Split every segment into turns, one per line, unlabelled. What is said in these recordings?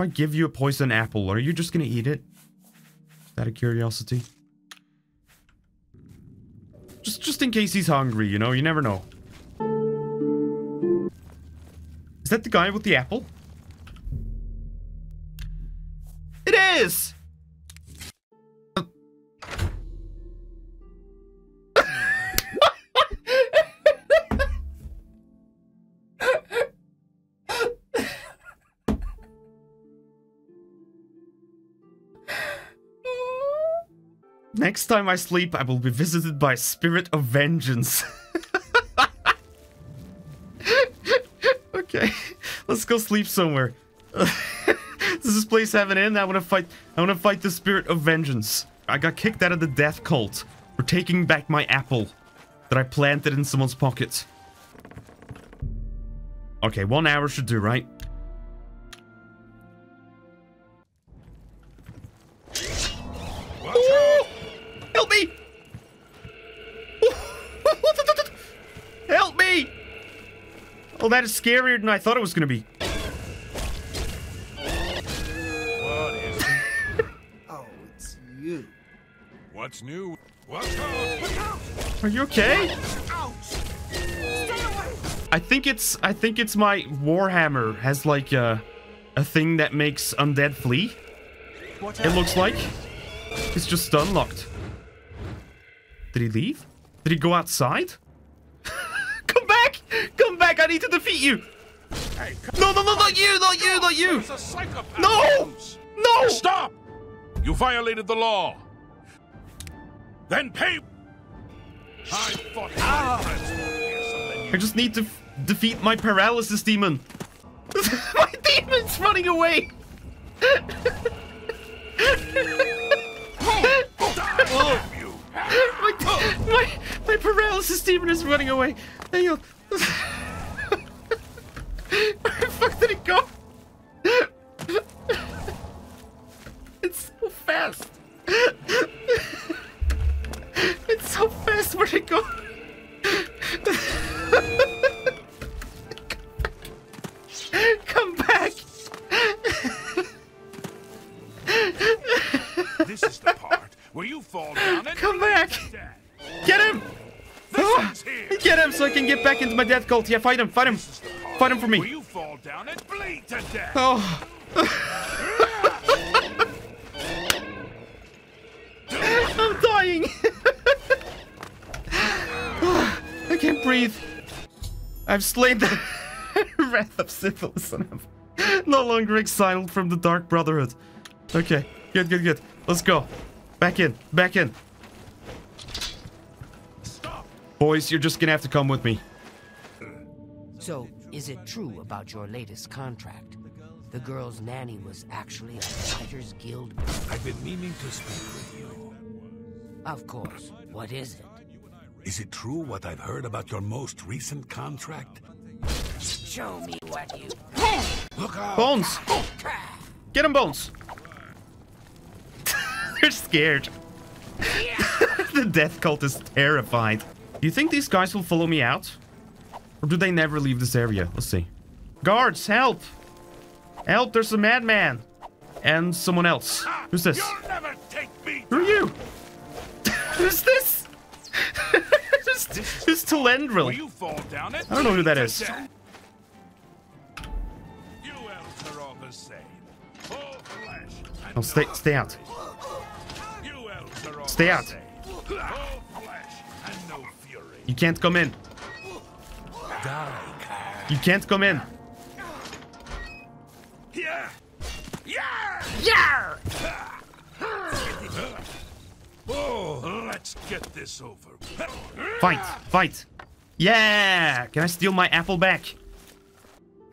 I give you a poison apple, are you just gonna eat it? Is that a curiosity? Just, just in case he's hungry, you know, you never know. Is that the guy with the apple? It is! Next time I sleep, I will be visited by a spirit of vengeance. okay, let's go sleep somewhere. Does this place have an end? I want to fight. I want to fight the spirit of vengeance. I got kicked out of the death cult for taking back my apple that I planted in someone's pocket. Okay, one hour should do, right? Oh, that is scarier than I thought it was going to be.
What is it?
Oh, it's you.
What's new? What's out? Look out!
Are you okay?
Ouch! Stay away!
I think it's I think it's my warhammer has like a a thing that makes undead flee.
Watch
It looks like it's just unlocked. Did he leave? Did he go outside? Come back! Come back! I need to defeat you!
Hey,
No, no, no, not you, not you, not you!
There's a psychopath.
No! No!
Stop! You violated the law. Then pay. I fought my ah. friends more fearsome than you.
I just need to f- defeat my paralysis demon. my demon's running away. My, my, my paralysis demon is running away. Hang on. So fast. Where'd it go? Come back.
This is the part where you fall down and
Come back. Get him.
Oh, here.
Get him so I can get back into my death cult. Yeah, fight him. Fight him.
This is the part
Fight him for me.
you fall down and bleed to death.
Oh. can't breathe. I've slain the wrath of syphilis and I'm no longer exiled from the Dark Brotherhood. Okay, good, good, good. Let's go. Back in, back in.
Stop.
Boys, you're just gonna have to come with me.
So, is it true about your latest contract? The girl's nanny was actually a Fighters Guild.
I've been meaning to speak with you.
Of course. What is it?
Is it true what I've heard about your most recent contract?
Show me what you.
Look out!
Bones! Get him, Bones! They're scared. the death cult is terrified. Do you think these guys will follow me out? Or do they never leave this area? Let's see. Guards, help! Help, there's a madman! And someone else. Who's this?
You'll never take me
Who are you? Who's this? who's, who's
Where
Telendril?
you fall down and
I don't know who
that is.
that
to
is.
death. You elves are all the same. All flesh and
Oh, stay, stay out.
You elves are all
Stay out.
same. All flesh and no fury.
You can't come in.
Die,
You can't come in.
Yeah. Yeah.
Yeah!
Oh, let's get this over.
Fight! Fight! Yeah! Can I steal my apple back?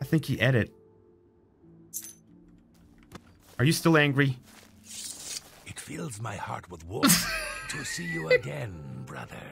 I think he ate it. Are you still angry?
It fills my heart with warmth to see you again, brother.